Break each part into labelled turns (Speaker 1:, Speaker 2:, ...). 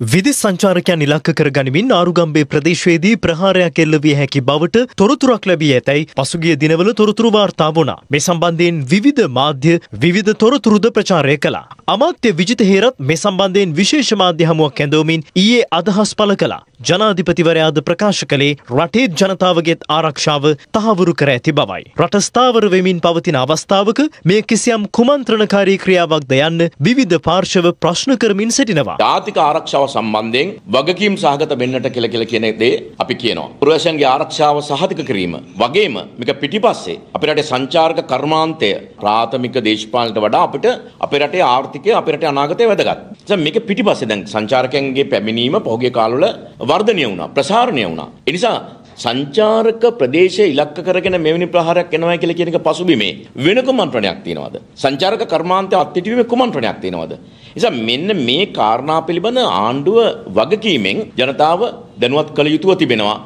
Speaker 1: විදි සංචාරකයන් ඉලක්ක කර ගනිමින් ආරුගම්බේ ප්‍රදේශයේදී ප්‍රහාරයක් එල්ල විය හැකි බවට තොරතුරක් ලැබී ඇතැයි පසුගිය දිනවල තොරතුරු වාර්තා වුණා. මේ සම්බන්ධයෙන් විවිධ මාධ්‍ය විවිධ තොරතුරුද ප්‍රචාරය කළා. අමාත්‍ය විජිත හේරත් මේ සම්බන්ධයෙන් විශේෂ මාධ්‍ය හමුවක් ඇඳවමින් ඊයේ අදහස් පළ කළා. ජනාධිපතිවරයාද ප්‍රකාශ කළේ රටේ ජනතාවගේත් ආරක්ෂාව තහවුරු කර ඇති බවයි. රට ස්ථාවර වෙමින් පවතින අවස්ථාවක මේ කිසියම් කුමන්ත්‍රණකාරී ක්‍රියාවක්ද යන්න විවිධ පාර්ශව ප්‍රශ්න කරමින් සිටිනවා.
Speaker 2: ජාතික ආරක්ෂාව සම්බන්ධයෙන් වගකීම් සහගත වෙන්නට කියලා කියලා කියන දේ අපි කියනවා. පුරවැසියන්ගේ ආරක්ෂාව සහතික කිරීම වගේම මේක පිටිපස්සේ අපේ රටේ සංචාරක කර්මාන්තය ප්‍රාථමික දේශපාලනට වඩා අපිට අපේ රටේ ආර්ථිකය අපේ රටේ අනාගතය වැදගත්. දැන් මේක පිටිපස්සේ දැන් සංචාරකයන්ගේ පැමිණීම පහුගිය කාලවල වර්ධනය වුණා, ප්‍රසාරණය වුණා. ඒ නිසා සංචාරක ප්‍රදේශය ඉලක්ක කරගෙන මෙවැනි ප්‍රහාරයක් එනවා කියලා කියන එක පසුබිමේ වෙන කුමන්ත්‍රණයක් තියෙනවද? සංචාරක කර්මාන්තය අත්හිටුවීමේ කුමන්ත්‍රණයක් තියෙනවද? නිසා මෙන්න මේ කාරණා පිළිබඳ ආණ්ඩුව වගකීමෙන් ජනතාව දැනුවත් කළ යුතුව තිබෙනවා.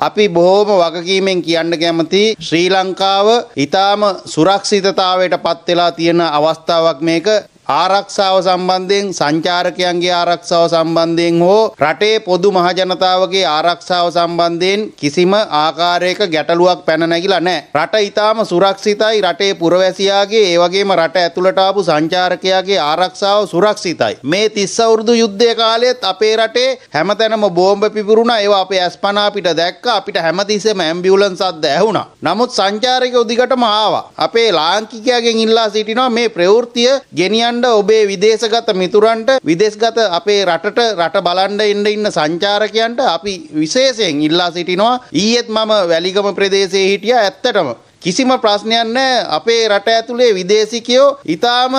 Speaker 3: අපි බොහෝම වගකීමෙන් කියන්න කැමති ශ්‍රී ලංකාව ඊටාම සුරක්ෂිතතාවයට පත් වෙලා තියෙන අවස්ථාවක් මේක ආරක්ෂාව සම්බන්ධයෙන් සංචාරකයන්ගේ ආරක්ෂාව සම්බන්ධයෙන් හෝ රටේ පොදු මහජනතාවගේ ආරක්ෂාව සම්බන්ධයෙන් කිසිම ආකාරයක ගැටලුවක් පැන නැගිලා නැහැ. රට ඊටාම සුරක්ෂිතයි රටේ පුරවැසියාගේ ඒ වගේම රට ඇතුළට ආපු සංචාරකයාගේ ආරක්ෂාව සුරක්ෂිතයි. මේ 30 අවුරුදු යුද්ධය කාලෙත් අපේ රටේ හැමතැනම බෝම්බ පිපිරුණා. ඒවා අපේ අස්පනා අපිට දැක්කා. අපිට හැමතිස්සෙම ඇම්බියුලන්ස් අද්ද ඇහුණා. නමුත් සංචාරකයෝ දිගටම ආවා. අපේ ලාංකිකයාගෙන් ඉල්ලා සිටිනවා මේ ප්‍රවෘත්තිය ගෙනියන්න බලන්ඩ ඔබේ විදේශගත මිතුරන්ට විදේශගත අපේ රටට රට බලන්ඩ එන්න ඉන්න සංචාරකයන්ට අපි විශේෂයෙන් ඉල්ලා සිටිනවා ඊයේත් මම වැලිගම ප්‍රදේශයේ හිටියා ඇත්තටම කිසිම ප්‍රශ්නයක් නැහැ අපේ රට ඇතුලේ විදේශිකයෝ ඊටාම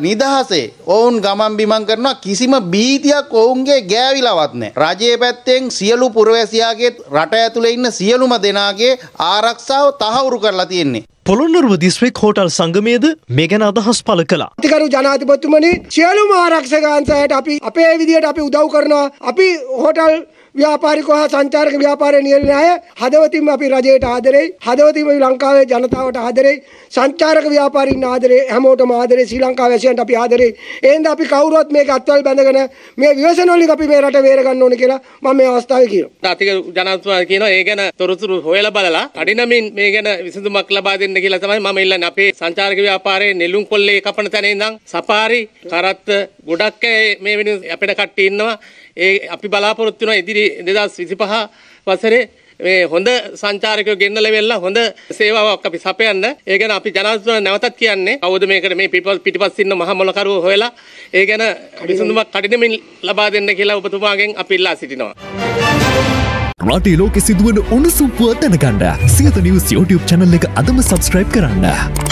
Speaker 3: නිදහසේ ඔවුන් ගමන් බිමන් කරනවා කිසිම බීතියක් ඔවුන්ගේ ගෑවිලවත් නැහැ. රජයේ පැත්තෙන් සියලු පුරවැසියාගේ රට ඇතුලේ ඉන්න සියලුම දෙනාගේ ආරක්ෂාව තහවුරු කරලා තියෙන්නේ.
Speaker 1: පොළොන්නරුව දිස්ත්‍රික් හෝටල් සංගමයේද මේ ගැන අදහස් පළ කළා.
Speaker 4: අතිකරු ජනාධිපතිතුමනි සියලුම ආරක්ෂකයන්සයට අපි අපේ විදියට අපි උදව් කරනවා. අපි හෝටල් ව්‍යාපාරිකව හා සංචාරක ව්‍යාපාරය නියැලෙන අය හදවතින්ම අපි රජයට ආදරෙයි. හදවතින්ම ලංකාවේ ජනතාවට ආදරෙයි. සංචාරක ව්‍යාපාරින් ආදරේ හැමෝටම ආදරේ ශ්‍රී ලංකාව වැසියන්ට අපි ආදරේ. එහෙනම් අපි කවුරුවත් මේක අත්වල බැඳගෙන මේ ව්‍යසන වලින් අපි මේ රට බේර ගන්න ඕනේ කියලා මම මේ අවස්ථාවේ කියනවා.
Speaker 5: අතික ජනාධිපතිතුමා කියනවා ඒ ගැන තොරතුරු හොයලා බලලා කඩිනමින් මේ ගැන විසඳුමක් ලබා දෙන්න කියලා තමයි මම ඉල්ලන්නේ. අපේ සංචාරක ව්‍යාපාරයේ නෙළුම් කොල්ලේ කපන තැන ඉඳන් සපාරි කරත්ත ගොඩක් මේ වෙන අපිට කට්ටිය ඉන්නවා. ඒ අපි බලාපොරොත්තු වෙනවා ඉදිරි 2025 වසරේ මේ හොඳ සංචාරකයෝ ගෙන්නලා වෙලා හොඳ සේවාවක් අපි සපයන්න. ඒ ගැන අපි ජනාධිපතිතුමා නැවතත් කියන්නේ කවුද මේකට මේ පිටිපස්ස ඉන්න මහ මොලකරුවෝ හොයලා ඒ ගැන විසඳුමක් කඩිනමින් ලබා දෙන්න කියලා ඔබතුමාගෙන් අපි ඉල්ලා සිටිනවා.
Speaker 6: රටේ ලෝකෙ සිදුවන උණුසුම් පුවත් දැනගන්න සියත නිවස් YouTube channel එක අදම subscribe කරන්න.